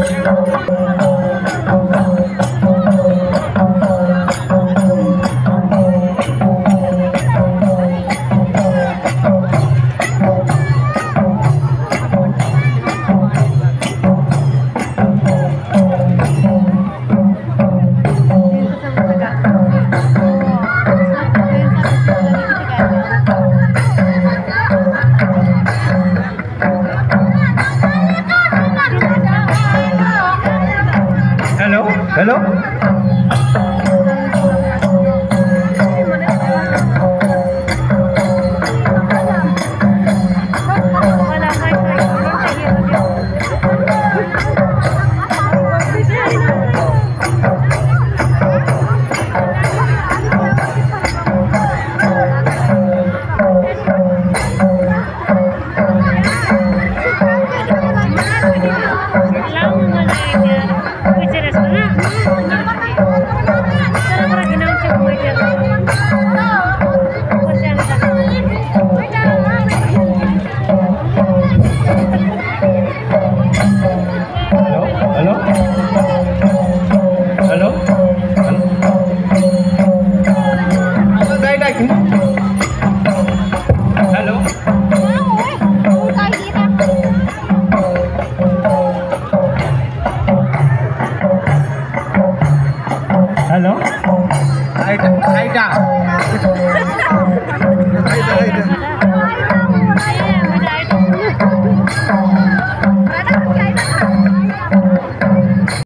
感じるか。Hello? এইটা এইটা